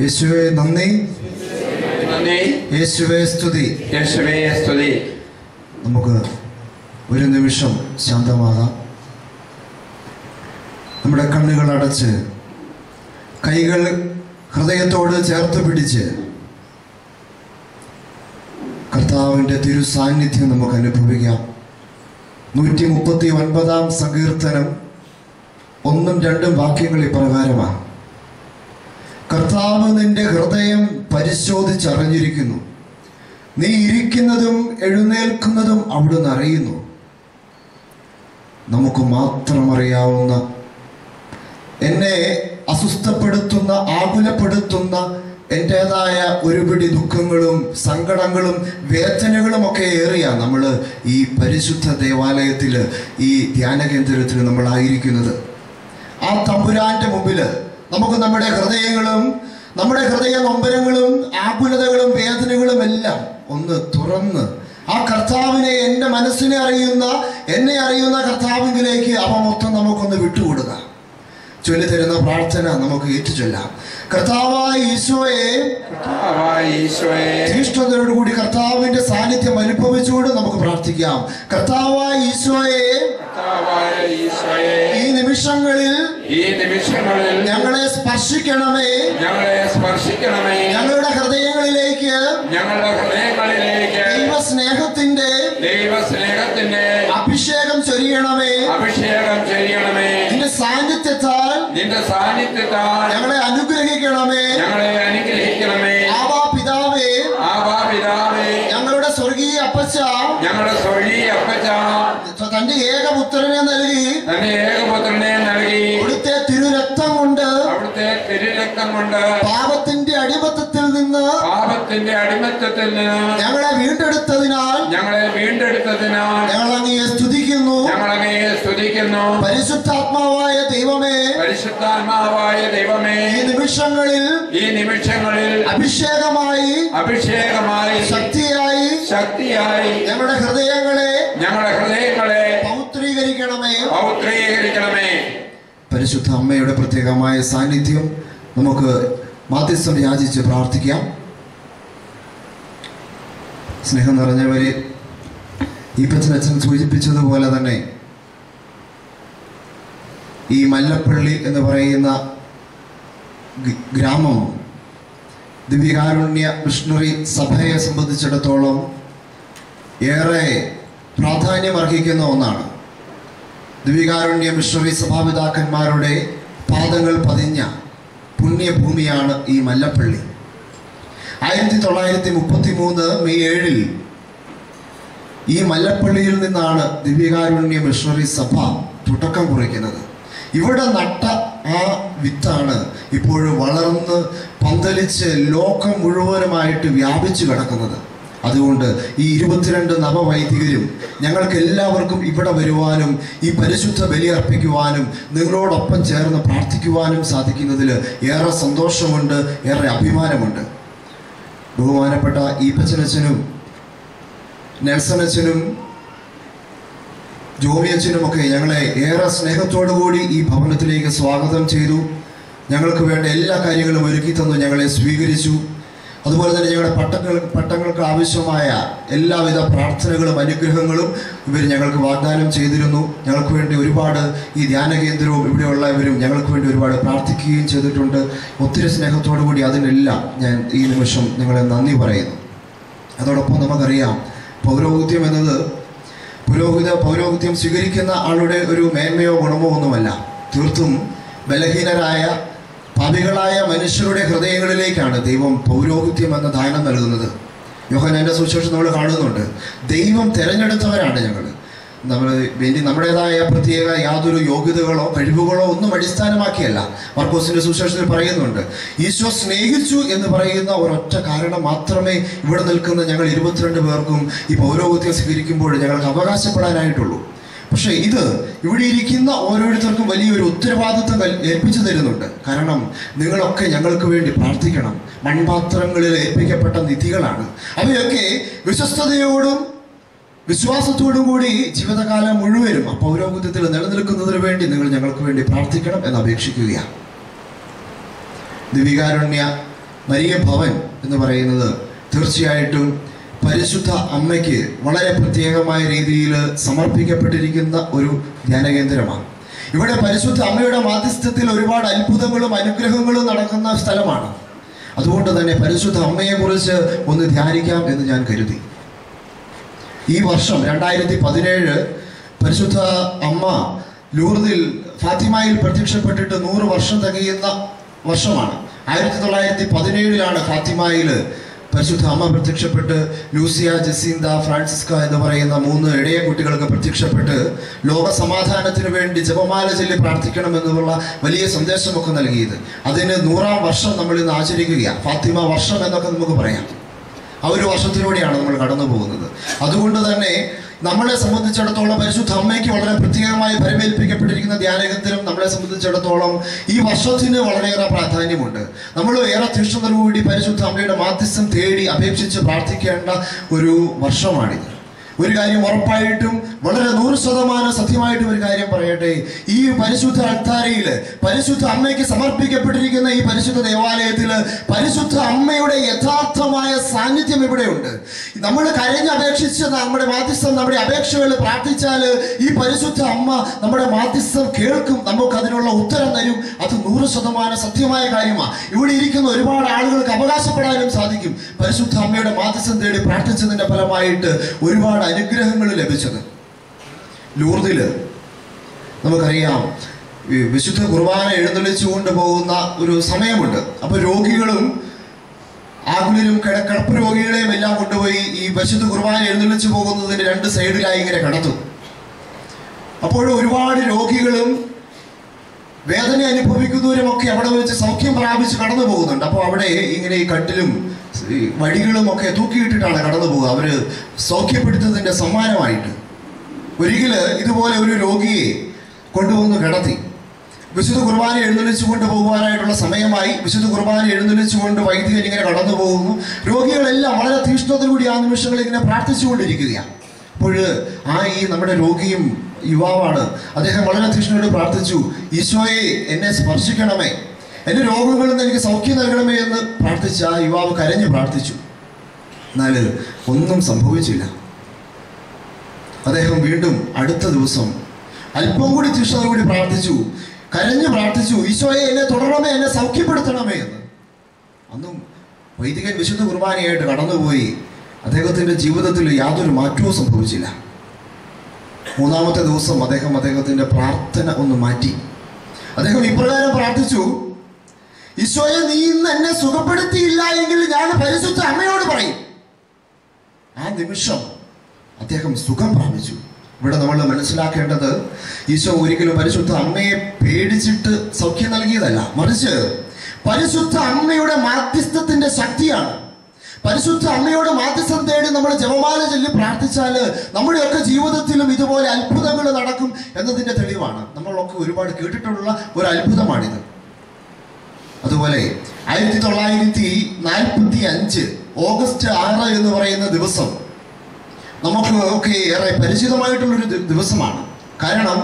യേശുവെ നന്ദി. നന്ദി. യേശുവെ സ്തുതി. യേശുവേ സ്തുതി. നമുക്ക് ഒരു നിമിഷം ശാന്തമാകാം. നമ്മുടെ കണ്ണുകൾ അടച്ച് കൈകൾ ഹൃദയത്തോട് ചേർത്ത് പിടിച്ച് കർത്താവിന്റെ തിരു സാന്നിധ്യം നമുക്ക് അനുഭവിക്കാം. നൂറ്റി മുപ്പത്തി ഒൻപതാം സങ്കീർത്തനം ഒന്നും രണ്ടും വാക്യങ്ങൾ ഇപ്രകാരമാണ്. കർത്താവ് നിന്റെ ഹൃദയം പരിശോധിച്ചറിഞ്ഞിരിക്കുന്നു. നീ ഇരിക്കുന്നതും എഴുന്നേൽക്കുന്നതും അവിടുന്ന് അറിയുന്നു. നമുക്ക് മാത്രം അറിയാവുന്ന എന്നെ അസ്വസ്ഥപ്പെടുത്തുന്ന ആകുലപ്പെടുത്തുന്ന എന്റെതായ ഒരുപിടി ദുഃഖങ്ങളും സങ്കടങ്ങളും വേദനകളും ഒക്കെ ഏറിയ നമ്മൾ ഈ പരിശുദ്ധ ദേവാലയത്തിൽ ഈ ധ്യാന കേന്ദ്രത്തിൽ നമ്മളായിരിക്കുന്നത്. ആ തമ്പുരാന്റെ മുമ്പിൽ നമുക്ക് നമ്മുടെ ഹൃദയങ്ങളും നമ്മുടെ ഹൃദയ നൊമ്പരങ്ങളും ആകുലതകളും വേദനകളും എല്ലാം ഒന്ന് തുറന്ന് ആ കർത്താവിനെ എന്റെ മനസ്സിനെ അറിയുന്ന എന്നെ അറിയുന്ന കർത്താവിലേക്ക് അവ മൊത്തം നമുക്കൊന്ന് വിട്ടുകൊടുക്കാം ചൊല്ലിത്തരുന്ന പ്രാർത്ഥന നമുക്ക് ഏറ്റുചൊല്ലാം. കർത്താവായ ഈശോയെ തീഷ്ണതയോടുകൂടി കർത്താവിന്റെ സാന്നിധ്യം അനുഭവിച്ചുകൊണ്ട് നമുക്ക് പ്രാർത്ഥിക്കാം. കർത്താവായി കർത്താവായ ഈശോയെ ഈ നിമിഷങ്ങളിൽ ഈ നിമിഷങ്ങളിൽ ഞങ്ങളെ സ്പർശിക്കണമേ. ഞങ്ങളെ സ്പർശിക്കണമേ. ഞങ്ങളുടെ ഹൃദയങ്ങളിലേക്ക് ഞങ്ങളുടെ ഹൃദയങ്ങളിലേക്ക് ദൈവസ്നേഹത്തിന്റെ ദൈവസ്നേഹത്തിന്റെ അഭിഷേകം ചൊരിയണമേ. അഭിഷേകം ചൊരിയണമേ. നിന്റെ സാന്നിധ്യത്താൽ നിന്റെ സാന്നിധ്യത്താൽ ഞങ്ങളെ തന്റെ ഏകപുത്രനെ നൽകി. തന്റെ ഏകപുത്രനെ നൽകി. അവിടുത്തെ തിരുരക്തം കൊണ്ട് അവിടുത്തെ തിരുരക്തം കൊണ്ട് പാപത്തിന്റെ അടിമത്തത്തിൽ നിന്ന് പാപത്തിന്റെ അടിമത്തത്തിൽ നിന്ന് ഞങ്ങളെ വീണ്ടെടുത്തതിനാൽ ഞങ്ങളെ വീണ്ടെടുത്തതിനാൽ ഞങ്ങൾ അങ്ങയെ സ്തുതിക്കുന്നു. ഞങ്ങളങ്ങയെ സ്തുതിക്കുന്നു. പരിശുദ്ധാത്മാവായ ദൈവമേ പരിശുദ്ധാത്മാവായ ദൈവമേ ഈ നിമിഷങ്ങളിൽ ഈ നിമിഷങ്ങളിൽ അഭിഷേകമായി അഭിഷേകമായി ശക്തിയായി ശക്തിയായി ഞങ്ങളുടെ ഹൃദയങ്ങളെ ഞങ്ങളുടെ ഹൃദയങ്ങളെ പരിശുദ്ധ അമ്മയുടെ പ്രത്യേകമായ സാന്നിധ്യം നമുക്ക് മാധ്യസ്ഥം യാചിച്ച് പ്രാർത്ഥിക്കാം. സ്നേഹം നിറഞ്ഞവരെ ഈ പച്ചനച്ഛൻ സൂചിപ്പിച്ചതുപോലെ തന്നെ ഈ മല്ലപ്പള്ളി എന്ന് പറയുന്ന ഗ്രാമം ദിവ്യകാരുണ്യ മിഷണറി സഭയെ സംബന്ധിച്ചിടത്തോളം ഏറെ പ്രാധാന്യം അർഹിക്കുന്ന ഒന്നാണ്. ദിവ്യകാരുണ്യ മിഷണറി സഭാപിതാക്കന്മാരുടെ പാദങ്ങൾ പതിഞ്ഞ പുണ്യഭൂമിയാണ് ഈ മല്ലപ്പള്ളി. ആയിരത്തി തൊള്ളായിരത്തി മുപ്പത്തി മൂന്ന് മെയ് ഏഴിൽ ഈ മല്ലപ്പള്ളിയിൽ നിന്നാണ് ദിവ്യകാരുണ്യ മിഷണറി സഭ തുടക്കം കുറിക്കുന്നത്. ഇവിടെ നട്ട ആ വിത്താണ് ഇപ്പോഴും വളർന്ന് പന്തലിച്ച് ലോകം മുഴുവനുമായിട്ട് വ്യാപിച്ചു കിടക്കുന്നത്. അതുകൊണ്ട് ഈ ഇരുപത്തിരണ്ട് നവവൈദികരും ഞങ്ങൾക്ക് എല്ലാവർക്കും ഇവിടെ വരുവാനും ഈ പരിശുദ്ധ ബലി അർപ്പിക്കുവാനും നിങ്ങളോടൊപ്പം ചേർന്ന് പ്രാർത്ഥിക്കുവാനും സാധിക്കുന്നതിൽ ഏറെ സന്തോഷമുണ്ട് ഏറെ അഭിമാനമുണ്ട്. ബഹുമാനപ്പെട്ട ഈപ്പച്ചനച്ഛനും നെൽസൺ അച്ഛനും ജോമി അച്ഛനുമൊക്കെ ഞങ്ങളെ ഏറെ സ്നേഹത്തോടു കൂടി ഈ ഭവനത്തിലേക്ക് സ്വാഗതം ചെയ്തു. ഞങ്ങൾക്ക് വേണ്ട എല്ലാ കാര്യങ്ങളും ഒരുക്കി തന്നു ഞങ്ങളെ സ്വീകരിച്ചു. അതുപോലെ തന്നെ ഞങ്ങളുടെ പട്ടങ്ങൾ പട്ടങ്ങൾക്ക് ആവശ്യമായ എല്ലാവിധ പ്രാർത്ഥനകളും അനുഗ്രഹങ്ങളും ഇവർ ഞങ്ങൾക്ക് വാഗ്ദാനം ചെയ്തിരുന്നു. ഞങ്ങൾക്ക് വേണ്ടി ഒരുപാട് ഈ ധ്യാന കേന്ദ്രവും ഇവിടെയുള്ളവരും ഞങ്ങൾക്ക് വേണ്ടി ഒരുപാട് പ്രാർത്ഥിക്കുകയും ചെയ്തിട്ടുണ്ട്. ഒത്തിരി സ്നേഹത്തോടു കൂടി അതിനെല്ലാം ഞാൻ ഈ നിമിഷം നിങ്ങളെ നന്ദി പറയുന്നു. അതോടൊപ്പം നമുക്കറിയാം പൗരോഹിത്യം എന്നത് പുരോഹിത പൗരോഹിത്യം സ്വീകരിക്കുന്ന ആളുടെ ഒരു മേന്മയോ ഗുണമോ ഒന്നുമല്ല. തീർത്തും ബലഹീനരായ പാപികളായ മനുഷ്യരുടെ ഹൃദയങ്ങളിലേക്കാണ് ദൈവം പൗരോഹിത്യം എന്ന ദാനം നൽകുന്നത്. യോഹനന്റെ സുശേഷം നമ്മൾ കാണുന്നുണ്ട്. ദൈവം തിരഞ്ഞെടുത്തവരാണ് ഞങ്ങൾ. നമ്മൾ വേണ്ടി നമ്മുടേതായ പ്രത്യേക യാതൊരു യോഗ്യതകളോ കഴിവുകളോ ഒന്നും അടിസ്ഥാനമാക്കിയല്ല. മർക്കോസിന്റെ സുശേഷത്തിൽ പറയുന്നുണ്ട് ഈശോ സ്നേഹിച്ചു എന്ന് പറയുന്ന ഒരൊറ്റ കാരണം മാത്രമേ ഇവിടെ നിൽക്കുന്ന ഞങ്ങൾ ഇരുപത്തിരണ്ട് പേർക്കും ഈ പൗരോഗത്യം സ്വീകരിക്കുമ്പോൾ ഞങ്ങൾക്ക് അവകാശപ്പെടാനായിട്ടുള്ളൂ. പക്ഷേ ഇത് ഇവിടെ ഇരിക്കുന്ന ഓരോരുത്തർക്കും വലിയൊരു ഉത്തരവാദിത്വം ഏൽപ്പിച്ചു തരുന്നുണ്ട്. കാരണം നിങ്ങളൊക്കെ ഞങ്ങൾക്ക് വേണ്ടി പ്രാർത്ഥിക്കണം. മൺപാത്രങ്ങളിൽ ഏൽപ്പിക്കപ്പെട്ട നിധികളാണ്. അവയൊക്കെ വിശ്വസ്തയോടും വിശ്വാസത്തോടും കൂടി ജീവിതകാലം മുഴുവനും ആ പൗരോഹിത്യത്തിൽ നിലനിൽക്കുന്നതിന് വേണ്ടി നിങ്ങൾ ഞങ്ങൾക്ക് വേണ്ടി പ്രാർത്ഥിക്കണം എന്ന് അപേക്ഷിക്കുകയാണ്. ദിവികാരുണ്യ മരിയ ഭവൻ എന്ന് പറയുന്നത് തീർച്ചയായിട്ടും പരിശുദ്ധ അമ്മയ്ക്ക് വളരെ പ്രത്യേകമായ രീതിയിൽ സമർപ്പിക്കപ്പെട്ടിരിക്കുന്ന ഒരു ധ്യാനകേന്ദ്രമാണ് ഇവിടെ പരിശുദ്ധ അമ്മയുടെ മാധ്യസ്ഥത്തിൽ ഒരുപാട് അത്ഭുതങ്ങളും അനുഗ്രഹങ്ങളും നടക്കുന്ന സ്ഥലമാണ്. അതുകൊണ്ട് തന്നെ പരിശുദ്ധ അമ്മയെക്കുറിച്ച് ഒന്ന് ധ്യാനിക്കാം എന്ന് ഞാൻ കരുതി. ഈ വർഷം രണ്ടായിരത്തി പതിനേഴ് പരിശുദ്ധ അമ്മ ലൂർദിൽ ഫാത്തിമയിൽ പ്രത്യക്ഷപ്പെട്ടിട്ട് നൂറ് വർഷം തികയുന്ന വർഷമാണ്. ആയിരത്തി തൊള്ളായിരത്തി പതിനേഴിലാണ് ഫാത്തിമയിൽ പരിശുദ്ധ അമ്മ പ്രത്യക്ഷപ്പെട്ട് ലൂസിയ ജസീന്ത ഫ്രാൻസിസ്ക എന്ന് പറയുന്ന മൂന്ന് ഇടയ കുട്ടികൾക്ക് പ്രത്യക്ഷപ്പെട്ട് ലോക സമാധാനത്തിന് വേണ്ടി ജപമാല ചൊല്ലി പ്രാർത്ഥിക്കണമെന്നുള്ള വലിയ സന്ദേശമൊക്കെ നൽകിയത്. അതിന് നൂറാം വർഷം നമ്മൾ ഇന്ന് ആചരിക്കുകയാണ് ഫാത്തിമ വർഷം എന്നൊക്കെ നമുക്ക് പറയാം. ആ ഒരു വർഷത്തിലൂടെയാണ് നമ്മൾ കടന്നു പോകുന്നത് അതുകൊണ്ട് തന്നെ നമ്മളെ സംബന്ധിച്ചിടത്തോളം പരിശുദ്ധ അമ്മയ്ക്ക് വളരെ പ്രത്യേകമായി പരിമേൽപ്പിക്കപ്പെട്ടിരിക്കുന്ന ധ്യാനകത്തിലും നമ്മളെ സംബന്ധിച്ചിടത്തോളം ഈ വർഷത്തിന് വളരെയേറെ പ്രാധാന്യമുണ്ട്. നമ്മൾ ഏറെ തീക്ഷ്ണതയോടുകൂടി പരിശുദ്ധ അമ്മയുടെ മാധ്യസ്ഥം തേടി അപേക്ഷിച്ച് പ്രാർത്ഥിക്കേണ്ട ഒരു വർഷമാണിത്. ഒരു കാര്യം ഉറപ്പായിട്ടും വളരെ നൂറ് ശതമാനം സത്യമായിട്ടും ഒരു കാര്യം പറയട്ടെ. ഈ പരിശുദ്ധ അൾത്താരയിൽ പരിശുദ്ധ അമ്മയ്ക്ക് സമർപ്പിക്കപ്പെട്ടിരിക്കുന്ന ഈ പരിശുദ്ധ ദേവാലയത്തിൽ പരിശുദ്ധ അമ്മയുടെ യഥാർത്ഥമായ സാന്നിധ്യം ഇവിടെയുണ്ട്. നമ്മൾ കരഞ്ഞ് അപേക്ഷിച്ച് നമ്മുടെ മാധ്യസ്ഥം നമ്മുടെ അപേക്ഷകൾ പ്രാർത്ഥിച്ചാൽ ഈ പരിശുദ്ധ അമ്മ നമ്മുടെ മാധ്യസ്ഥം കേൾക്കും നമുക്ക് അതിനുള്ള ഉത്തരം തരും. അത് നൂറ് ശതമാനം സത്യമായ കാര്യമാണ് ഇവിടെ ഇരിക്കുന്ന ഒരുപാട് ആളുകൾക്ക് അവകാശപ്പെടാനും സാധിക്കും. പരിശുദ്ധ അമ്മയുടെ മാധ്യസ്ഥം തേടി പ്രാർത്ഥിച്ചതിന്റെ ഫലമായിട്ട് ഒരുപാട് അനുഗ്രഹങ്ങൾ ലഭിച്ചത്. ലൂർദിൽ നമുക്കറിയാം വിശുദ്ധ കുർബാന എഴുന്നള്ളിച്ചു കൊണ്ടുപോകുന്ന ഒരു സമയമുണ്ട്. അപ്പോൾ രോഗികളും ആകുലരും കിടക്കടപ്പ് രോഗികളെയും എല്ലാം കൊണ്ടുപോയി ഈ വിശുദ്ധ കുർബാന എഴുന്നള്ളിച്ചു പോകുന്നതിന്റെ രണ്ട് സൈഡിലായി ഇങ്ങനെ കിടത്തും അപ്പോഴും ഒരുപാട് രോഗികളും വേദന അനുഭവിക്കുന്നവരുമൊക്കെ അവിടെ വെച്ച് സൗഖ്യം പ്രാപിച്ച് കടന്നു പോകുന്നുണ്ട്. അപ്പോൾ അവിടെ ഇങ്ങനെ ഈ കട്ടിലും വഴികളും ഒക്കെ തൂക്കിയിട്ടിട്ടാണ് കടന്നു പോകുക അവർ സൗഖ്യപ്പെടുത്തുന്നതിന്റെ സമ്മാനമായിട്ട്. ഒരിക്കൽ ഇതുപോലെ ഒരു രോഗിയെ കൊണ്ടുവന്ന് കിടത്തി. വിശുദ്ധ കുർബാന എഴുന്നള്ളിച്ചു കൊണ്ട് പോകുവാനായിട്ടുള്ള സമയമായി വിശുദ്ധ കുർബാന എഴുന്നള്ളിച്ചു കൊണ്ട് വൈദികൻ ഇങ്ങനെ കടന്നു പോകുന്നു. രോഗികളെല്ലാം വളരെ തീഷ്ണതയോടുകൂടി ആ നിമിഷങ്ങളിൽ ഇങ്ങനെ പ്രാർത്ഥിച്ചുകൊണ്ടിരിക്കുകയാണ്. അപ്പോൾ ആ ഈ നമ്മുടെ രോഗിയും യുവാവാണ്. അദ്ദേഹം വളരെ അധ്യക്ഷനോട് പ്രാർത്ഥിച്ചു ഈശോയെ എന്നെ സ്പർശിക്കണമേ. എന്റെ രോഗങ്ങളിൽ നിന്ന് എനിക്ക് സൗഖ്യം നൽകണമേ എന്ന് പ്രാർത്ഥിച്ച് ആ യുവാവ് കരഞ്ഞു പ്രാർത്ഥിച്ചു. എന്നാൽ ഒന്നും സംഭവിച്ചില്ല. അദ്ദേഹം വീണ്ടും അടുത്ത ദിവസം അല്പം കൂടി തീഷ്ണതയോടെ പ്രാർത്ഥിച്ചു കരഞ്ഞു പ്രാർത്ഥിച്ചു ഈശോയെ എന്നെ തുടരണമേ എന്നെ സൗഖ്യപ്പെടുത്തണമേ എന്ന്. അന്നും വൈദികൻ വിശുദ്ധ കുർബാനയായിട്ട് കടന്നുപോയി. അദ്ദേഹത്തിന്റെ ജീവിതത്തിൽ യാതൊരു മാറ്റവും സംഭവിച്ചില്ല. മൂന്നാമത്തെ ദിവസം അദ്ദേഹം അദ്ദേഹത്തിന്റെ പ്രാർത്ഥന ഒന്ന് മാറ്റി. അദ്ദേഹം ഇപ്രകാരം പ്രാർത്ഥിച്ചു ഈശോയെ നീ ഇന്ന് എന്നെ സുഖപ്പെടുത്തിയില്ല എങ്കിൽ ഞാൻ പരിശുദ്ധ അമ്മയോട് പറയും. ആ നിമിഷം അദ്ദേഹം സുഖം പ്രാപിച്ചു. ഇവിടെ നമ്മൾ മനസ്സിലാക്കേണ്ടത് ഈശോ ഒരിക്കലും പരിശുദ്ധ അമ്മയെ പേടിച്ചിട്ട് സൗഖ്യം നൽകിയതല്ല. മറിച്ച് പരിശുദ്ധ അമ്മയുടെ മാധ്യസ്ഥത്തിന്റെ ശക്തിയാണ്. പരിശുദ്ധ അമ്മയോട് മാധ്യസ്ഥം തേടി നമ്മൾ ജപമാല ചൊല്ലി പ്രാർത്ഥിച്ചാൽ നമ്മുടെയൊക്കെ ജീവിതത്തിലും ഇതുപോലെ അത്ഭുതങ്ങൾ നടക്കും എന്നതിന്റെ തെളിവാണ്. നമ്മളൊക്കെ ഒരുപാട് കേട്ടിട്ടുള്ള ഒരു അത്ഭുതമാണിത്. അതുപോലെ ആയിരത്തി തൊള്ളായിരത്തി നാൽപ്പത്തി അഞ്ച് ഓഗസ്റ്റ് ആറ് എന്ന് പറയുന്ന ദിവസം നമുക്ക് ഒക്കെ ഏറെ പരിചിതമായിട്ടുള്ളൊരു ദിവസമാണ്. കാരണം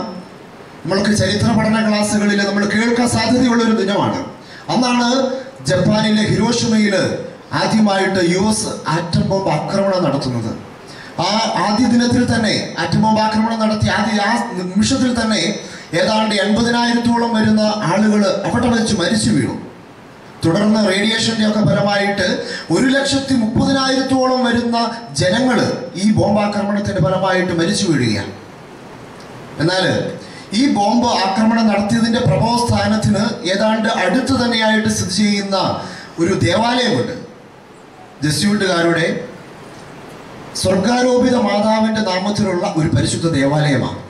നമ്മൾക്ക് ചരിത്ര പഠന ക്ലാസ്സുകളിൽ നമ്മൾ കേൾക്കാൻ സാധ്യതയുള്ള ഒരു ദിനമാണ്. അന്നാണ് ജപ്പാനിലെ ഹിരോഷിമയിൽ ആദ്യമായിട്ട് യു എസ് ആറ്റം ബോംബ് ആക്രമണം നടത്തുന്നത്. ആ ആദ്യ ദിനത്തിൽ തന്നെ ആറ്റം ബോംബ് ആക്രമണം നടത്തി ആദ്യ ആ നിമിഷത്തിൽ തന്നെ ഏതാണ്ട് എൺപതിനായിരത്തോളം വരുന്ന ആളുകൾ അവിടെ വെച്ച് മരിച്ചു വീണു. തുടർന്ന് റേഡിയേഷന്റെ ഒക്കെ ഫലമായിട്ട് ഒരു ലക്ഷത്തി മുപ്പതിനായിരത്തോളം വരുന്ന ജനങ്ങൾ ഈ ബോംബാക്രമണത്തിന്റെ ഫലമായിട്ട് മരിച്ചു വീഴുകയാണ്. എന്നാൽ ഈ ബോംബ് ആക്രമണം നടത്തിയതിന്റെ പ്രഭവസ്ഥാനത്തിന് ഏതാണ്ട് അടുത്ത് തന്നെയായിട്ട് സ്ഥിതി ചെയ്യുന്ന ഒരു ദേവാലയമുണ്ട്. ജസ്യൂട്ടുകാരുടെ സ്വർഗാരോപിത മാതാവിന്റെ നാമത്തിലുള്ള ഒരു പരിശുദ്ധ ദേവാലയമാണ്.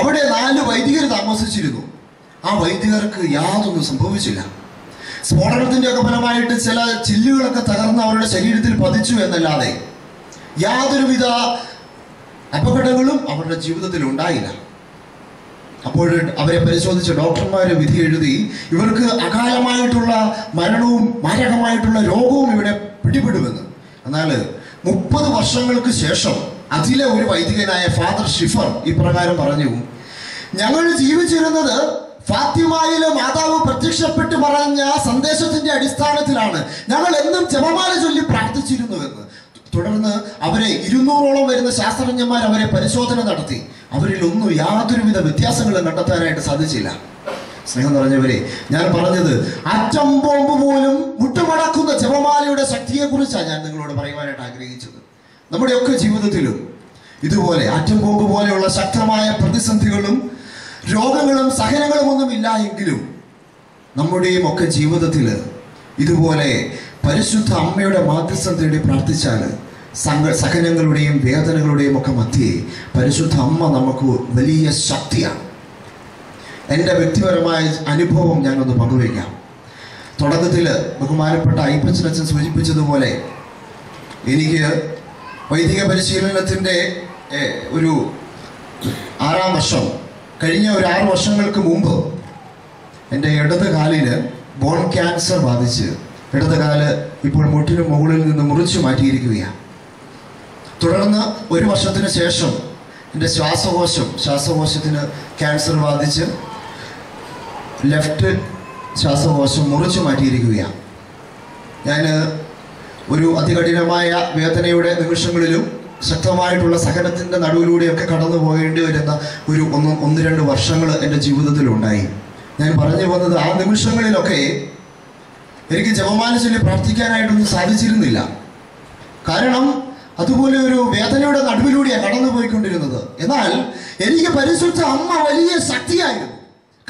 അവിടെ നാല് വൈദികർ താമസിച്ചിരുന്നു. ആ വൈദികർക്ക് യാതൊന്നും സംഭവിച്ചില്ല. സ്ഫോടനത്തിന്റെ ഒക്കെ ഫലമായിട്ട് ചില ചില്ലുകളൊക്കെ തകർന്ന് അവരുടെ ശരീരത്തിൽ പതിച്ചു എന്നല്ലാതെ യാതൊരുവിധ അപകടങ്ങളും അവരുടെ ജീവിതത്തിൽ ഉണ്ടായില്ല. അപ്പോൾ അവരെ പരിശോധിച്ച ഡോക്ടർമാർ വിധി എഴുതി ഇവർക്ക് അകാലമായിട്ടുള്ള മരണവും മാരകമായിട്ടുള്ള രോഗവും ഇവിടെ പിടിപെടുമെന്ന്. എന്നാൽ മുപ്പത് വർഷങ്ങൾക്ക് ശേഷം അതിലെ ഒരു വൈദികനായ ഫാദർ ഷിഫർ ഇപ്രകാരം പറഞ്ഞു ഞങ്ങൾ ജീവിച്ചിരുന്നത് ഫാത്തിമായിലെ മാതാവ് പ്രത്യക്ഷപ്പെട്ട് പറഞ്ഞ സന്ദേശത്തിന്റെ അടിസ്ഥാനത്തിലാണ്. ഞങ്ങൾ എന്നും ജപമാല ചൊല്ലി പ്രാർത്ഥിച്ചിരുന്നുവെന്ന്. തുടർന്ന് അവരെ ഇരുന്നൂറോളം വരുന്ന ശാസ്ത്രജ്ഞന്മാർ അവരെ പരിശോധന നടത്തി. അവരിൽ ഒന്നും യാതൊരുവിധ വ്യത്യാസങ്ങളും കണ്ടെത്താനായിട്ട് സാധിച്ചില്ല. സ്നേഹം നിറഞ്ഞവരെ ഞാൻ പറഞ്ഞത് അറ്റം ബോംബ് പോലും മുട്ടുമടക്കുന്ന ജപമാലയുടെ ശക്തിയെക്കുറിച്ചാണ് ഞാൻ നിങ്ങളോട് പറയുവാനായിട്ട് ആഗ്രഹിച്ചത്. നമ്മുടെയൊക്കെ ജീവിതത്തിലും ഇതുപോലെ ആറ്റം ബോംബ് പോലെയുള്ള ശക്തമായ പ്രതിസന്ധികളും രോഗങ്ങളും സഹനങ്ങളും ഒന്നും ഇല്ല എങ്കിലും നമ്മുടെയും ഒക്കെ ജീവിതത്തിൽ ഇതുപോലെ പരിശുദ്ധ അമ്മയുടെ തേടി പ്രാർത്ഥിച്ചാൽ സങ്ക സഹനങ്ങളുടെയും വേദനകളുടെയും ഒക്കെ മധ്യേ പരിശുദ്ധ അമ്മ നമുക്ക് വലിയ ശക്തിയാണ്. എന്റെ വ്യക്തിപരമായ അനുഭവം ഞാനൊന്ന് പങ്കുവയ്ക്കാം. തുടക്കത്തിൽ ബഹുമാനപ്പെട്ട അയ്യപ്പച്ചനച്ഛൻ സൂചിപ്പിച്ചതുപോലെ എനിക്ക് വൈദിക പരിശീലനത്തിന്റെ ഒരു ആറാം വർഷം കഴിഞ്ഞ ഒരു ആറ് വർഷങ്ങൾക്ക് മുമ്പ് എന്റെ ഇടത് കാലിന് ബോൺ ക്യാൻസർ ബാധിച്ച് ഇടത് കാൽ ഇപ്പോൾ മുട്ടിന് മുകളിൽ നിന്ന് മുറിച്ചു മാറ്റിയിരിക്കുകയാണ്. തുടർന്ന് ഒരു വർഷത്തിന് ശേഷം എന്റെ ശ്വാസകോശം ശ്വാസകോശത്തിന് ക്യാൻസർ ബാധിച്ച് ലെഫ്റ്റ് ശ്വാസകോശം മുറിച്ചു മാറ്റിയിരിക്കുകയാണ്. ഞാൻ ഒരു അതികഠിനമായ വേദനയുടെ നിമിഷങ്ങളിലും ശക്തമായിട്ടുള്ള സഹനത്തിന്റെ നടുവിലൂടെയൊക്കെ കടന്നു പോകേണ്ടി വരുന്ന ഒരു ഒന്ന് ഒന്ന് രണ്ട് വർഷങ്ങൾ എന്റെ ജീവിതത്തിലുണ്ടായി. ഞാൻ പറഞ്ഞു വന്നത് ആ നിമിഷങ്ങളിലൊക്കെ എനിക്ക് ജപമാല ചൊല്ലി പ്രാർത്ഥിക്കാനായിട്ടൊന്നും സാധിച്ചിരുന്നില്ല. കാരണം അതുപോലെ ഒരു വേദനയുടെ നടുവിലൂടെയാണ് കടന്നു പോയിക്കൊണ്ടിരുന്നത് എന്നാൽ എനിക്ക് പരിശുദ്ധ അമ്മ വലിയ ശക്തിയായിരുന്നു.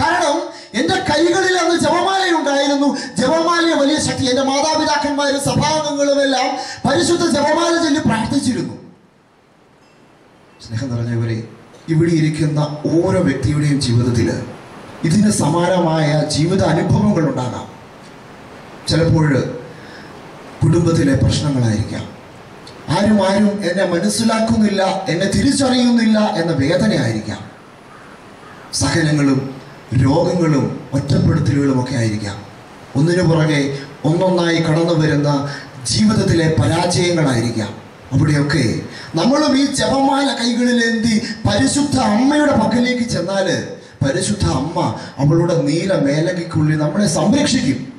കാരണം എന്റെ കൈകളിൽ അന്ന് ജപമാല ഉണ്ടായിരുന്നു ജപമാലയെ വലിയ ശക്തി എന്റെ മാതാപിതാക്കന്മാരും സഭാംഗങ്ങളും എല്ലാം പരിശുദ്ധ ജപമാല ചൊല്ലി പ്രാർത്ഥിച്ചിരുന്നു. സ്നേഹം നിറഞ്ഞവരെ ഇവിടെ ഇരിക്കുന്ന ഓരോ വ്യക്തിയുടെയും ജീവിതത്തിൽ ഇതിന് സമാനമായ ജീവിത അനുഭവങ്ങൾ ഉണ്ടാകാം. ചിലപ്പോൾ കുടുംബത്തിലെ പ്രശ്നങ്ങളായിരിക്കാം. ആരും ആരും എന്നെ മനസ്സിലാക്കുന്നില്ല എന്നെ തിരിച്ചറിയുന്നില്ല എന്ന വേദനയായിരിക്കാം. സഹനങ്ങളും രോഗങ്ങളും ഒറ്റപ്പെടുത്തലുകളും ഒക്കെ ആയിരിക്കാം. ഒന്നിനു പുറകെ ഒന്നൊന്നായി കടന്നു വരുന്ന ജീവിതത്തിലെ പരാജയങ്ങളായിരിക്കാം. അവിടെയൊക്കെ നമ്മളും ഈ ജപമാല കൈകളിലെന്തി പരിശുദ്ധ അമ്മയുടെ പക്കലേക്ക് ചെന്നാൽ പരിശുദ്ധ അമ്മ അവളുടെ നീല മേലകയ്ക്കുള്ളിൽ നമ്മളെ സംരക്ഷിക്കും.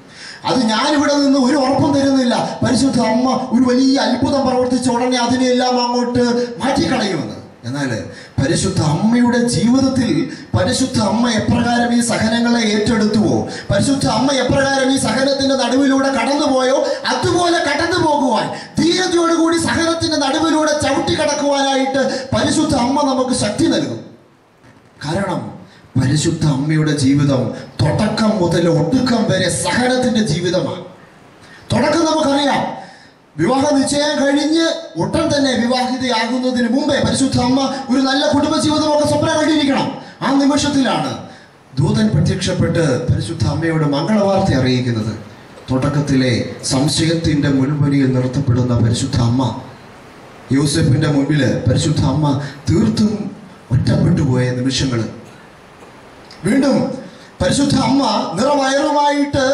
അത് ഞാനിവിടെ നിന്ന് ഒരു ഉറപ്പും തരുന്നില്ല. പരിശുദ്ധ അമ്മ ഒരു വലിയ അത്ഭുതം പ്രവർത്തിച്ച ഉടനെ അതിനെല്ലാം അങ്ങോട്ട് മാറ്റിക്കളയുമെന്ന്. എന്നാൽ പരിശുദ്ധ അമ്മയുടെ ജീവിതത്തിൽ പരിശുദ്ധ അമ്മ എപ്രകാരം ഈ സഹനങ്ങളെ ഏറ്റെടുത്തുവോ? പരിശുദ്ധ അമ്മ എപ്രകാരം ഈ സഹനത്തിന്റെ നടുവിലൂടെ കടന്നുപോയോ? അതുപോലെ കടന്നു പോകുവാൻ ധീരതയോടുകൂടി സഹനത്തിന്റെ നടുവിലൂടെ ചവിട്ടി കടക്കുവാനായിട്ട് പരിശുദ്ധ അമ്മ നമുക്ക് ശക്തി നൽകും. കാരണം പരിശുദ്ധ അമ്മയുടെ ജീവിതം തുടക്കം മുതൽ ഒടുക്കം വരെ സഹനത്തിന്റെ ജീവിതമാണ്. തുടക്കം നമുക്കറിയാം. വിവാഹ നിശ്ചയം കഴിഞ്ഞ് ഉടൻ തന്നെ വിവാഹിതയാകുന്നതിന് മുമ്പേ പരിശുദ്ധ അമ്മ ഒരു നല്ല കുടുംബജീവിതമൊക്കെ സ്വപ്നം കണ്ടിരിക്കണം ആ നിമിഷത്തിലാണ് ദൂതൻ പ്രത്യക്ഷപ്പെട്ട് പരിശുദ്ധ അമ്മയോട് മംഗളവാർത്ത അറിയിക്കുന്നത്. തുടക്കത്തിലെ സംശയത്തിന്റെ മുൻപൊരിയിൽ നിർത്തപ്പെടുന്ന പരിശുദ്ധ അമ്മ യൂസഫിന്റെ മുമ്പിൽ പരിശുദ്ധ അമ്മ തീർത്തും ഒറ്റപ്പെട്ടു പോയ നിമിഷങ്ങൾ വീണ്ടും പരിശുദ്ധ അമ്മ നിറവയറുമായിട്ട്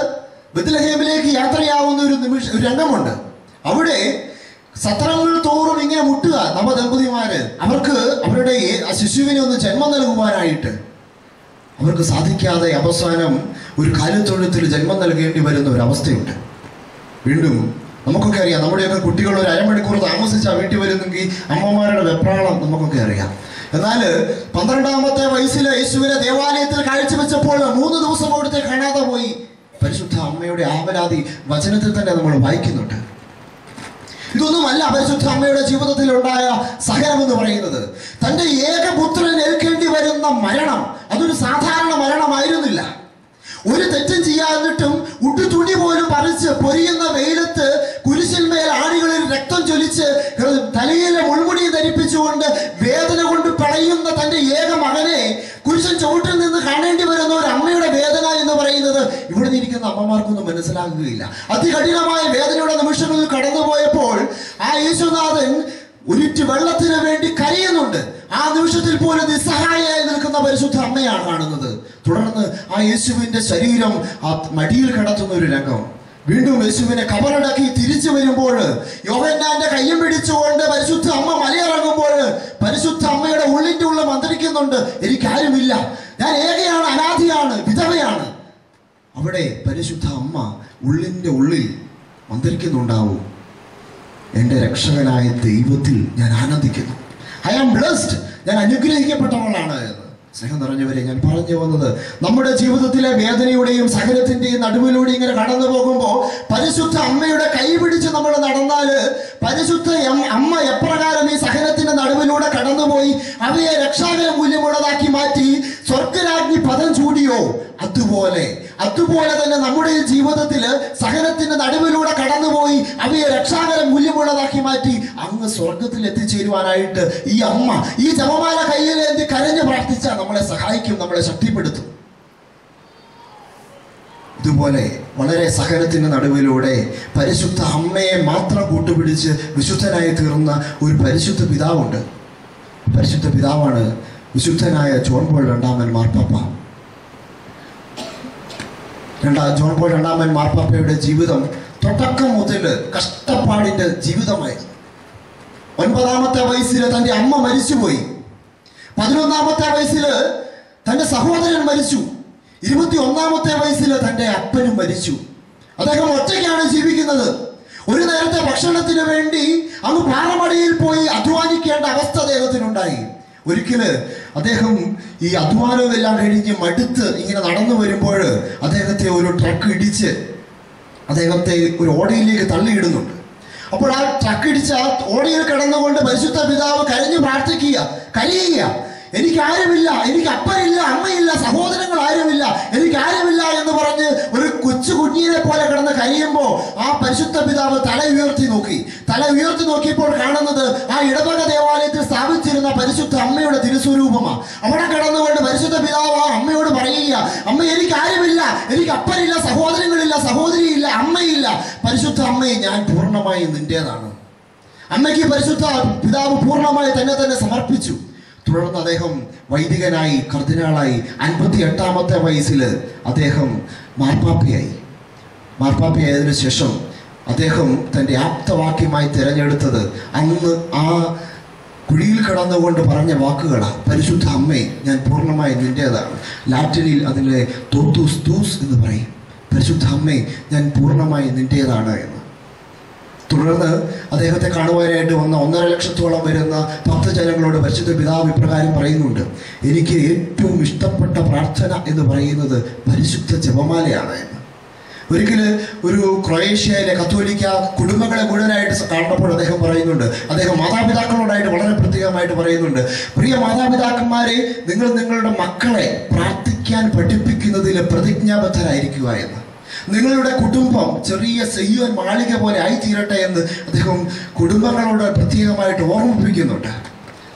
ബദലഹേമിലേക്ക് യാത്രയാവുന്ന ഒരു നിമിഷം ഒരു രംഗമുണ്ട്. അവിടെ സത്രങ്ങൾ തോറും ഇങ്ങനെ മുട്ടുക നവദമ്പതിമാര് അവർക്ക് അവരുടെ ശിശുവിനെ ഒന്ന് ജന്മം നൽകുവാനായിട്ട് അവർക്ക് സാധിക്കാതെ അവസാനം ഒരു കാലിത്തൊഴുത്തിൽ ജന്മം നൽകേണ്ടി വരുന്ന ഒരു അവസ്ഥയുണ്ട്. വീണ്ടും നമുക്കൊക്കെ അറിയാം നമ്മുടെയൊക്കെ കുട്ടികൾ ഒരു അരമണിക്കൂർ താമസിച്ചാൽ വീട്ടിൽ വരുന്നെങ്കിൽ അമ്മമാരുടെ വെപ്രാളം നമുക്കൊക്കെ അറിയാം. എന്നാൽ പന്ത്രണ്ടാമത്തെ വയസ്സിൽ യേശുവിനെ ദേവാലയത്തിൽ കാഴ്ചവെച്ചപ്പോൾ മൂന്ന് ദിവസം കൊടുത്ത് കാണാതെ പോയി. പരിശുദ്ധ അമ്മയുടെ ആവലാതി വചനത്തിൽ തന്നെ നമ്മൾ വായിക്കുന്നുണ്ട്. ഇതൊന്നുമല്ല പരിശുദ്ധ അമ്മയുടെ ജീവിതത്തിൽ ഉണ്ടായ സഹനം എന്ന് പറയുന്നത്. തന്റെ ഏകപുത്രൻ ഏൽക്കേണ്ടി വരുന്ന മരണം അതൊരു സാധാരണ മരണമായിരുന്നില്ല. ഒരു തെറ്റും ചെയ്യാതിട്ടും ഉട്ടു തുണി പോലും പറിച്ച് പൊരിയുന്ന വെയിലത്ത് കുരിശിന്മേൽ ആണികളിൽ രക്തം ചൊലിച്ച് തലയിലെ മുൾമുടി ധരിപ്പിച്ചുകൊണ്ട് വേദന കൊണ്ട് പിളയുന്ന തന്റെ ഏക മകനെ കുരിശൻ ചുവട്ടിൽ നിന്ന് കാണേണ്ടി വരുന്ന ഒരു അമ്മയുടെ വേദന എന്ന് പറയുന്നത് ഇവിടെ ഇരിക്കുന്ന അമ്മമാർക്കൊന്നും മനസ്സിലാകുകയില്ല. അതികഠിനമായ വേദനയുടെ നിമിഷങ്ങളിൽ കടന്നുപോയപ്പോൾ ആ യേശുനാഥൻ ഒരിറ്റ് വെള്ളത്തിന് വേണ്ടി കരയുന്നുണ്ട്. ആ നിമിഷത്തിൽ പോലും നിസ്സഹായയായി നിൽക്കുന്ന പരിശുദ്ധ അമ്മയാണ് കാണുന്നത്. തുടർന്ന് ആ യേശുവിന്റെ ശരീരം ആ മടിയിൽ കിടത്തുന്ന ഒരു രംഗം. വീണ്ടും യേശുവിനെ കബറടക്കി തിരിച്ചു വരുമ്പോൾ യോഹന്നാന്റെ കയ്യും പിടിച്ചുകൊണ്ട് പരിശുദ്ധ അമ്മ മലയിറങ്ങുമ്പോൾ പരിശുദ്ധ അമ്മയുടെ ഉള്ളിന്റെ ഉള്ളിൽ മന്ത്രിക്കുന്നുണ്ട് എനിക്കാരുമില്ല. ഞാൻ ഏകയാണ് അനാഥിയാണ് വിധവയാണ്. അവിടെ പരിശുദ്ധ അമ്മ ഉള്ളിന്റെ ഉള്ളിൽ മന്ത്രിക്കുന്നുണ്ടാവും എന്റെ രക്ഷകനായ ദൈവത്തിൽ ഞാൻ ആനന്ദിക്കുന്നു. ഐ ആം ബ്ലസ്ഡ് ഞാൻ അനുഗ്രഹിക്കപ്പെട്ടവളാണ് എന്ന്. സ്നേഹം നിറഞ്ഞവരെ ഞാൻ പറഞ്ഞു വന്നത് നമ്മുടെ ജീവിതത്തിലെ വേദനയുടെയും സഹനത്തിന്റെയും നടുവിലൂടെ ഇങ്ങനെ കടന്നു പോകുമ്പോൾ പരിശുദ്ധ അമ്മയുടെ കൈ പിടിച്ച് നമ്മൾ നടന്നാൽ പരിശുദ്ധ അമ്മ എപ്രകാരം ഈ സഹനത്തിന്റെ നടുവിലൂടെ കടന്നുപോയി അവയെ രക്ഷാകര മൂല്യമുള്ളതാക്കി മാറ്റി സ്വർഗരാജ്ഞി പദം ചൂടിയോ? അതുപോലെ അതുപോലെ തന്നെ നമ്മുടെ ഈ ജീവിതത്തിൽ സഹനത്തിന്റെ നടുവിലൂടെ കടന്നുപോയി അവയെ രക്ഷാകര മൂല്യമുള്ളതാക്കി മാറ്റി അങ്ങ് സ്വർഗത്തിൽ എത്തിച്ചേരുവാനായിട്ട് ഈ അമ്മ ഈ ജപമാല കയ്യിലേന്തി കരഞ്ഞു പ്രാർത്ഥിച്ചാൽ നമ്മളെ സഹായിക്കും നമ്മളെ ശക്തിപ്പെടുത്തും. ഇതുപോലെ വളരെ സഹനത്തിന്റെ നടുവിലൂടെ പരിശുദ്ധ അമ്മയെ മാത്രം കൂട്ടുപിടിച്ച് വിശുദ്ധനായി തീർന്ന ഒരു പരിശുദ്ധ പിതാവുണ്ട്. പരിശുദ്ധ പിതാവാണ് വിശുദ്ധനായ ജോൺ പോൾ രണ്ടാമൻ മാർപ്പാപ്പ. രണ്ടാം ജോൺ പോൾ രണ്ടാമൻ മാർപ്പാപ്പയുടെ ജീവിതം തുടക്കം മുതൽ കഷ്ടപ്പാടിന്റെ ജീവിതമായിരുന്നു. ഒൻപതാമത്തെ വയസ്സിൽ തന്റെ അമ്മ മരിച്ചുപോയി. പതിനൊന്നാമത്തെ വയസ്സിൽ തന്റെ സഹോദരൻ മരിച്ചു. ഇരുപത്തി ഒന്നാമത്തെ വയസ്സിൽ തന്റെ അപ്പനും മരിച്ചു. അദ്ദേഹം ഒറ്റയ്ക്കാണ് ജീവിക്കുന്നത്. ഒരു നേരത്തെ ഭക്ഷണത്തിന് വേണ്ടി അങ്ങ് പാറമടയിൽ പോയി അധ്വാനിക്കേണ്ട അവസ്ഥ അദ്ദേഹത്തിനുണ്ടായി. ഒരിക്കൽ അദ്ദേഹം ഈ അധ്വാനമെല്ലാം കഴിഞ്ഞ് മടുത്ത് ഇങ്ങനെ നടന്നു വരുമ്പോൾ അദ്ദേഹത്തെ ഒരു ട്രക്ക് ഇടിച്ച് അദ്ദേഹത്തെ ഒരു ഓടയിലേക്ക് തള്ളിയിടുന്നുണ്ട്. അപ്പോൾ ആ ട്രക്ക് ഇടിച്ച് ആ ഓടയിൽ കിടന്നുകൊണ്ട് പരിശുദ്ധ പിതാവ് കരഞ്ഞു പ്രാർത്ഥിക്കുക കരയുക. എനിക്ക് ആരുമില്ല എനിക്ക് അപ്പനില്ല അമ്മയില്ല സഹോദരങ്ങൾ ആരുമില്ല എനിക്ക് ആരുമില്ല എന്ന് പറഞ്ഞ് ഒരു കൊച്ചു കുഞ്ഞിനെ പോലെ കിടന്ന് കരയുമ്പോൾ ആ പരിശുദ്ധ പിതാവ് തല ഉയർത്തി നോക്കി. തല ഉയർത്തി നോക്കിയപ്പോൾ കാണുന്നത് ആ ഇടവക ദേവാലയത്തിൽ സ്ഥാപിച്ചിരുന്ന പരിശുദ്ധ അമ്മയുടെ തിരുസ്വരൂപമാണ് അവിടെ കിടന്നുകൊണ്ട് പരിശുദ്ധ പിതാവ് ആ അമ്മയോട് പറയുക അമ്മ എനിക്ക് ആരുമില്ല എനിക്ക് അപ്പനില്ല സഹോദരങ്ങളില്ല സഹോദരിയില്ല അമ്മയില്ല. പരിശുദ്ധ അമ്മയെ ഞാൻ പൂർണമായി നിന്റേതാണ്. അമ്മയ്ക്ക് പരിശുദ്ധ പിതാവ് പൂർണമായി തന്നെ തന്നെ സമർപ്പിച്ചു. തുടർന്ന് അദ്ദേഹം വൈദികനായി കർദിനാളായി അൻപത്തി എട്ടാമത്തെ വയസ്സിൽ അദ്ദേഹം മാർപ്പാപ്പയായി. മാർപ്പാപ്പയായതിനു ശേഷം അദ്ദേഹം തന്റെ ആപ്തവാക്യമായി തിരഞ്ഞെടുത്തത് അന്ന് ആ കുഴിയിൽ കിടന്നുകൊണ്ട് പറഞ്ഞ വാക്കുകളാണ് പരിശുദ്ധ അമ്മേ ഞാൻ പൂർണമായി നിന്റേതാണ് ലാറ്റിനിൽ അതിലെ തോത്തൂസ് തൂസ് എന്ന് പറയും. പരിശുദ്ധ അമ്മേ ഞാൻ പൂർണമായി നിന്റേതാണ് എന്ന്. തുടർന്ന് അദ്ദേഹത്തെ കാണുവാനായിട്ട് വന്ന ഒന്നര ലക്ഷത്തോളം വരുന്ന ഭക്തജനങ്ങളോട് പരിശുദ്ധ പിതാവ് ഇപ്രകാരം പറയുന്നുണ്ട്. എനിക്ക് ഏറ്റവും ഇഷ്ടപ്പെട്ട പ്രാർത്ഥന എന്ന് പറയുന്നത് പരിശുദ്ധ ജപമാലയാണ് എന്ന്. ഒരിക്കൽ ഒരു ക്രൊയേഷ്യയിലെ കത്തോലിക്ക കുടുംബങ്ങളെ മുഴുവനായിട്ട് കാണുമ്പോൾ അദ്ദേഹം പറയുന്നുണ്ട്. അദ്ദേഹം മാതാപിതാക്കളോടായിട്ട് വളരെ പ്രത്യേകമായിട്ട് പറയുന്നുണ്ട്. പ്രിയ മാതാപിതാക്കന്മാരെ നിങ്ങൾ നിങ്ങളുടെ മക്കളെ പ്രാർത്ഥിക്കാൻ പഠിപ്പിക്കുന്നതിൽ പ്രതിജ്ഞാബദ്ധരായിരിക്കുക എന്ന്. നിങ്ങളുടെ കുടുംബം ചെറിയ സെയ്യോൻ മാളിക പോലെ ആയി തീരട്ടെ എന്ന് അദ്ദേഹം കുടുംബങ്ങളോട് പ്രത്യേകമായിട്ട് ഓർമ്മിപ്പിക്കുന്നുണ്ട്.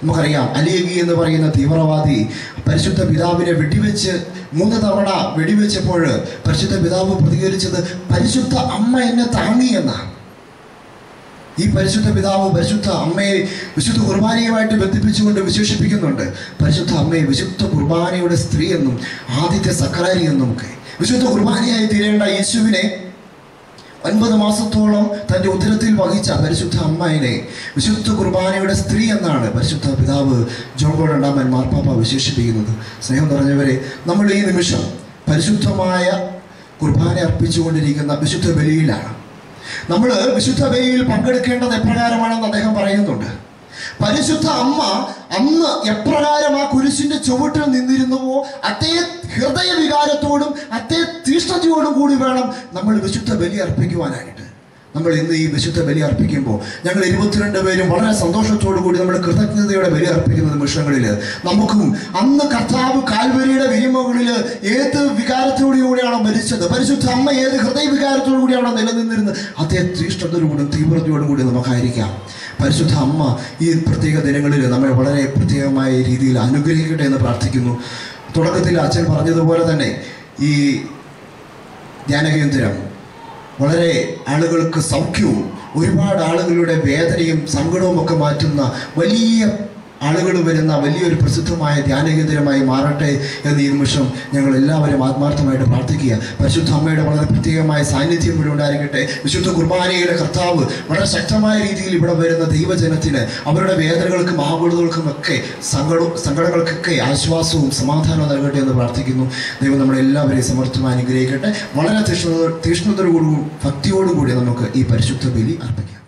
നമുക്കറിയാം അലിയബി എന്ന് പറയുന്ന തീവ്രവാദി പരിശുദ്ധ പിതാവിനെ വെടിവെച്ച് മൂന്ന് തവണ വെടിവെച്ചപ്പോൾ പരിശുദ്ധ പിതാവ് പ്രതികരിച്ചത് പരിശുദ്ധ അമ്മ എന്നെ താങ്ങി എന്നാണ്. ഈ പരിശുദ്ധ പിതാവ് പരിശുദ്ധ അമ്മയെ വിശുദ്ധ കുർബാനയുമായിട്ട് ബന്ധിപ്പിച്ചുകൊണ്ട് വിശേഷിപ്പിക്കുന്നുണ്ട്. പരിശുദ്ധ അമ്മയെ വിശുദ്ധ കുർബാനയുടെ സ്ത്രീ എന്നും ആദ്യത്തെ സക്കറാരി എന്നും ഒക്കെ വിശുദ്ധ കുർബാനയായി തീരേണ്ട യേശുവിനെ ഒൻപത് മാസത്തോളം തന്റെ ഉദരത്തിൽ വഹിച്ച പരിശുദ്ധ അമ്മായിനെ വിശുദ്ധ കുർബാനയുടെ സ്ത്രീ എന്നാണ് പരിശുദ്ധ പിതാവ് ജോൺ പോൾ രണ്ടാമൻ മാർപ്പാപ്പ വിശേഷിപ്പിക്കുന്നത്. സ്നേഹം നിറഞ്ഞവരെ നമ്മൾ ഈ നിമിഷം പരിശുദ്ധമായ കുർബാന അർപ്പിച്ചുകൊണ്ടിരിക്കുന്ന വിശുദ്ധ ബലിയിലാണ്. നമ്മൾ വിശുദ്ധ ബലിയിൽ പങ്കെടുക്കേണ്ടത് എപ്രകാരമാണെന്ന് അദ്ദേഹം പറയുന്നുണ്ട്. പരിശുദ്ധ അമ്മ അന്ന് എപ്രകാരം ആ കുരിശിന്റെ ചുവട്ടിൽ നിന്നിരുന്നുവോ അതേ ഹൃദയ വികാരത്തോടും അതേ തീഷ്ണതയോടും കൂടി വേണം നമ്മൾ വിശുദ്ധ ബലി അർപ്പിക്കുവാനായിട്ട് നമ്മൾ ഇന്ന് ഈ വിശുദ്ധ ബലി അർപ്പിക്കുമ്പോൾ ഞങ്ങൾ ഇരുപത്തിരണ്ട് പേരും വളരെ സന്തോഷത്തോടു കൂടി നമ്മുടെ കൃതജ്ഞതയോടെ ബലി അർപ്പിക്കുന്ന നിമിഷങ്ങളിൽ നമുക്കും അന്ന് കർത്താവ് കാൽവരിയുടെ വിരിമകളിൽ ഏത് വികാരത്തോടുകൂടിയാണോ മരിച്ചത് പരിശുദ്ധ അമ്മ ഏത് ഹൃദയ വികാരത്തോടു കൂടിയാണോ നിലനിന്നിരുന്നത് അതേ തീഷ്ണതയോടും തീവ്രതയോടും കൂടി നമുക്കായിരിക്കാം. പരിശുദ്ധ അമ്മ ഈ പ്രത്യേക ദിനങ്ങളിൽ നമ്മെ വളരെ പ്രത്യേകമായ രീതിയിൽ അനുഗ്രഹിക്കട്ടെ എന്ന് പ്രാർത്ഥിക്കുന്നു. തുടക്കത്തിൽ അച്ഛൻ പറഞ്ഞതുപോലെ തന്നെ ഈ ധ്യാനകേന്ദ്രം വളരെ ആളുകൾക്ക് സൗഖ്യവും ഒരുപാട് ആളുകളുടെ വേദനയും സങ്കടവും ഒക്കെ മാറ്റുന്ന വലിയ ആളുകൾ വരുന്ന വലിയൊരു പ്രസിദ്ധമായ ധ്യാനകേന്ദ്രമായി മാറട്ടെ എന്ന ഈ നിമിഷം ഞങ്ങൾ എല്ലാവരും ആത്മാർത്ഥമായിട്ട് പ്രാർത്ഥിക്കുക. പരിശുദ്ധ അമ്മയുടെ വളരെ പ്രത്യേകമായ സാന്നിധ്യം ഇവിടെ ഉണ്ടായിരിക്കട്ടെ. വിശുദ്ധ കുർബാനയുടെ കർത്താവ് വളരെ ശക്തമായ രീതിയിൽ ഇവിടെ വരുന്ന ദൈവജനത്തിന് അവരുടെ വേദനകൾക്കും ആകുലതകൾക്കും ഒക്കെ സങ്കടവും സങ്കടങ്ങൾക്കൊക്കെ ആശ്വാസവും സമാധാനവും നൽകട്ടെ എന്ന് പ്രാർത്ഥിക്കുന്നു. ദൈവം നമ്മളെ എല്ലാവരെയും സമർത്ഥമായി അനുഗ്രഹിക്കട്ടെ. വളരെ തീഷ്ണത തീഷ്ണതയോടുകൂടി ഭക്തിയോടുകൂടി നമുക്ക് ഈ പരിശുദ്ധ ബലി അർപ്പിക്കാം.